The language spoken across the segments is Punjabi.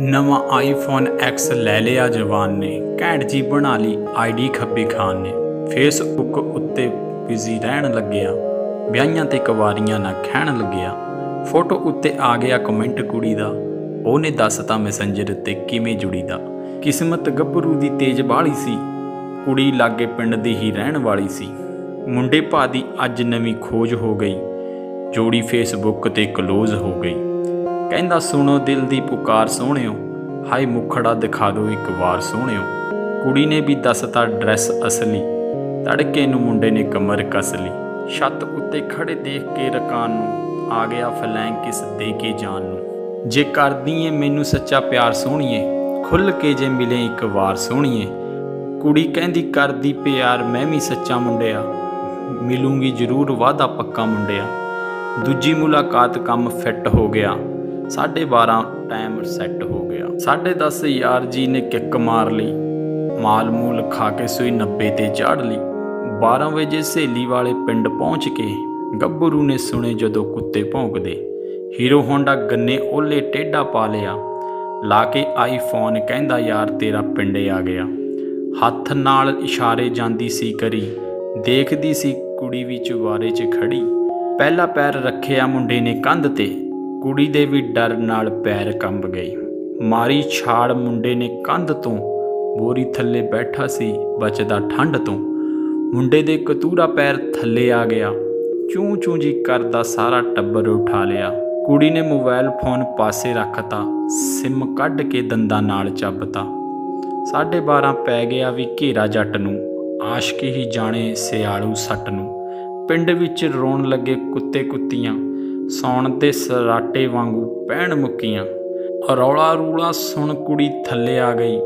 ਨਵਾਂ ਆਈਫੋਨ X ਲੈ ਲਿਆ ਜਵਾਨ ਨੇ, ਘੈਂਟ ਜੀ ਬਣਾ ਲਈ ਆਈਡੀ ਖੱਬੀ ਖਾਨ ਨੇ। ਫੇਸਬੁੱਕ ਉੱਤੇ ਬਿਜ਼ੀ ਰਹਿਣ ਲੱਗਿਆ, ਵਿਆਹੀਆਂ ਤੇ ਕੁਵਾਰੀਆਂ ਨਾ ਖਹਿਣ ਲੱਗਿਆ। ਫੋਟੋ ਉੱਤੇ ਆ ਗਿਆ ਕਮੈਂਟ ਕੁੜੀ ਦਾ, ਉਹਨੇ ਦੱਸਤਾ ਮੈਸੇਂਜਰ ਉੱਤੇ ਕਿਵੇਂ ਜੁੜੀ ਦਾ। ਕਿਸਮਤ ਗੱਭਰੂ ਦੀ ਤੇਜ਼ ਬਾਲੀ ਸੀ, ਕੁੜੀ ਲਾਗੇ ਪਿੰਡ ਦੀ ਹੀ ਰਹਿਣ ਵਾਲੀ ਸੀ। ਮੁੰਡੇ ਭਾ ਦੀ ਅੱਜ ਨਵੀਂ ਖੋਜ ਹੋ ਗਈ, ਜੋੜੀ ਫੇਸਬੁੱਕ ਤੇ ਕਲੋਜ਼ ਹੋ ਗਈ। ਕਹਿੰਦਾ, ਸੁਣੋ, ਦਿਲ ਦੀ ਪੁਕਾਰ ਸੋਹਣਿਓ। ਹਾਏ, ਮੁਖੜਾ ਦਿਖਾ ਦਿਓ ਇੱਕ ਵਾਰ ਸੋਹਣਿਓ। ਕੁੜੀ ਨੇ ਵੀ ਦੱਸਤਾ ਡਰੈਸ ਅਸਲੀ। ਤੜਕੇ ਨੂੰ ਮੁੰਡੇ ਨੇ ਕਮਰ ਕਸ ਲਈ। ਛੱਤ ਉੱਤੇ ਖੜੇ ਦੇਖ ਕੇ ਰਕਾਨ ਨੂੰ ਆ ਗਿਆ ਫਲੈਂਗ ਕਿਸ ਦੇ ਕੇ ਜਾਨ ਨੂੰ। ਜੇ ਕਰਦੀ ਏ, ਮੈਨੂੰ ਸੱਚਾ ਪਿਆਰ ਸੋਹਣੀਏ। ਖੁੱਲ ਕੇ ਜੇ ਮਿਲੇ ਇੱਕ ਵਾਰ ਸੋਹਣੀਏ। ਕੁੜੀ ਕਹਿੰਦੀ, ਕਰਦੀ ਪਿਆਰ, ਮੈਂ ਵੀ ਸੱਚਾ ਮੁੰਡਿਆ। ਮਿਲੂੰਗੀ ਜ਼ਰੂਰ ਵਾਦਾ ਪੱਕਾ ਮੁੰਡਿਆ। ਦੂਜੀ ਮੁਲਾਕਾਤ ਕੰਮ ਫਿੱਟ ਹੋ ਗਿਆ। 12:30 ਟਾਈਮ ਸੈੱਟ ਹੋ ਗਿਆ। 10:30 ਯਾਰ ਜੀ ਨੇ ਕਿੱਕ ਮਾਰ ਲਈ। ਮਾਲ ਮੂਲ ਖਾ ਕੇ ਸੂਈ 90 ਤੇ ਝਾੜ ਲਈ। 12 ਵਜੇ ਸਹੇਲੀ ਵਾਲੇ ਪਿੰਡ ਪਹੁੰਚ ਕੇ ਗੱਭਰੂ ਨੇ ਸੁਣੇ ਜਦੋਂ ਕੁੱਤੇ ਭੌਂਕਦੇ। ਹੀਰੋ ਹੋਂਡਾ ਗੰਨੇ ਓਲੇ ਟੇਡਾ ਪਾ ਲਿਆ। ਲਾ ਕੇ ਆਈਫੋਨ ਕਹਿੰਦਾ, ਯਾਰ, ਤੇਰਾ ਪਿੰਡੇ ਆ ਗਿਆ। ਹੱਥ ਨਾਲ ਇਸ਼ਾਰੇ ਜਾਂਦੀ ਸੀ ਕਰੀ। ਦੇਖਦੀ ਸੀ ਕੁੜੀ ਵੀ ਚੁਬਾਰੇ 'ਚ ਖੜੀ। ਪਹਿਲਾ ਪੈਰ ਰੱਖਿਆ ਮੁੰਡੇ ਨੇ ਕੰਧ ਤੇ। ਕੁੜੀ ਦੇ ਵੀ ਡਰ ਨਾਲ ਪੈਰ ਕੰਬ ਗਏ ਮਾਰੀ ਛਾਲ ਮੁੰਡੇ ਨੇ ਕੰਧ ਤੋਂ, ਬੋਰੀ ਥੱਲੇ ਬੈਠਾ ਸੀ, ਬਚਦਾ ਠੰਡ ਤੋਂ। ਮੁੰਡੇ ਦੇ ਕਤੂਰਾ ਪੈਰ ਥੱਲੇ ਆ ਗਿਆ। ਚੂੰ ਚੂੰ ਜੀ ਕਰਦਾ ਸਾਰਾ ਟੱਬਰ ਉਠਾ ਲਿਆ। ਕੁੜੀ ਨੇ ਮੋਬਾਈਲ ਫੋਨ ਪਾਸੇ ਰੱਖਤਾ, ਸਿਮ ਕੱਢ ਕੇ ਦੰਦਾਂ ਨਾਲ ਚੱਬਤਾ। 12:30 ਪੈ ਗਿਆ ਵੀ ਘੇਰਾ ਜੱਟ ਨੂੰ, ਆਸ਼ਕ ਹੀ ਜਾਣੇ ਸਿਆਲੂ ਸੱਟ ਨੂੰ। ਪਿੰਡ ਵਿੱਚ ਰੋਣ ਲੱਗੇ ਕੁੱਤੇ ਕੁੱਤੀਆਂ। ਸੌਣ ਤੇ ਸਰਾਟੇ ਵਾਂਗੂ ਪੈਣ ਮੁੱਕੀਆਂ। ਰੌਲਾ ਰੂਲਾ ਸੁਣ ਕੁੜੀ ਥੱਲੇ ਆ ਗਈ।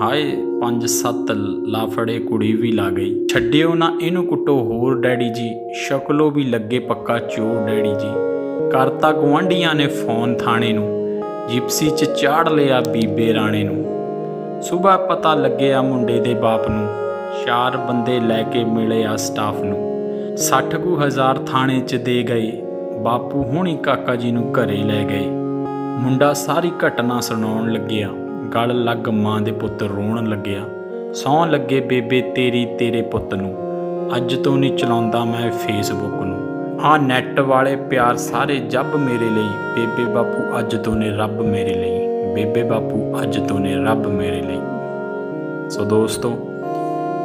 ਹਾਏ, ਪੰਜ ਸੱਤ ਲਾਫੜੇ ਕੁੜੀ ਵੀ ਲਾ ਗਈ। ਛੱਡਿਓ ਨਾ ਇਹਨੂੰ ਕੁੱਟੋ ਹੋਰ, ਡੈਡੀ ਜੀ। ਸ਼ਕਲੋ ਵੀ ਲੱਗੇ ਪੱਕਾ ਚੋ ਡੈਡੀ ਜੀ। ਕਰਤਾ ਗਵਾਂਢੀਆਂ ਨੇ ਫੋਨ ਥਾਣੇ ਨੂੰ। ਜਿਪਸੀ ਚ ਚਾੜ ਲਿਆ ਬੀਬੇ ਰਾਣੇ ਨੂੰ। ਸਵੇਰ ਪਤਾ ਲੱਗਿਆ ਮੁੰਡੇ ਦੇ ਬਾਪ ਨੂੰ। ਚਾਰ ਬੰਦੇ ਲੈ ਕੇ ਮਿਲੇ ਆ ਸਟਾਫ ਨੂੰ। 60 ਕੁ ਹਜ਼ਾਰ ਥਾਣੇ 'ਚ ਦੇ ਗਏ। ਬਾਪੂ ਹੁਣੀ ਕਾਕਾ ਜੀ ਨੂੰ ਘਰੇ ਲੈ ਗਏ। ਮੁੰਡਾ ਸਾਰੀ ਘਟਨਾ ਸੁਣਾਉਣ ਲੱਗਿਆ। ਗਲ ਲੱਗ ਮਾਂ ਦੇ ਪੁੱਤ ਰੋਣ ਲੱਗਿਆ। ਸੌਂ ਲੱਗੇ, ਬੇਬੇ, ਤੇਰੀ, ਤੇਰੇ ਪੁੱਤ ਨੂੰ। ਅੱਜ ਤੋਂ ਨਹੀਂ ਚਲਾਉਂਦਾ ਮੈਂ ਫੇਸਬੁੱਕ ਨੂੰ। ਆ ਨੈਟ ਵਾਲੇ ਪਿਆਰ ਸਾਰੇ ਜੱਬ ਮੇਰੇ ਲਈ। ਬੇਬੇ ਬਾਪੂ ਅੱਜ ਤੋਂ ਨੇ ਰੱਬ ਮੇਰੇ ਲਈ। ਬੇਬੇ ਬਾਪੂ ਅੱਜ ਤੋਂ ਨੇ ਰੱਬ ਮੇਰੇ ਲਈ। ਸੋ ਦੋਸਤੋ,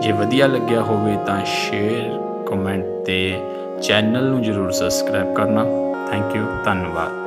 ਜੇ ਵਧੀਆ ਲੱਗਿਆ ਹੋਵੇ ਤਾਂ ਸ਼ੇਅਰ ਕਮੈਂਟ ਤੇ ਚੈਨਲ ਨੂੰ ਜਰੂਰ ਸਬਸਕ੍ਰਾਈਬ ਕਰਨਾ। ਥੈਂਕ ਯੂ ਧੰਨਵਾਦ।